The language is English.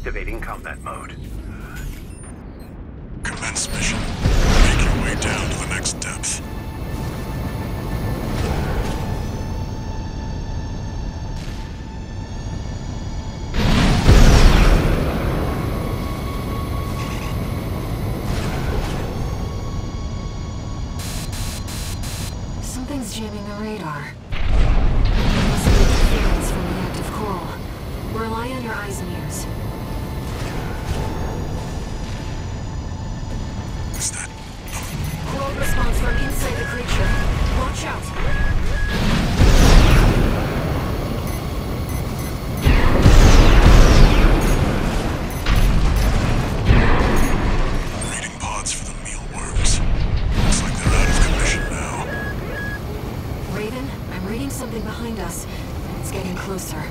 Activating combat mode. Commence mission. Make your way down to the next depth. Something's jamming the radar. There must be interference from the active coral. Rely on your eyes and ears. behind us. It's getting closer.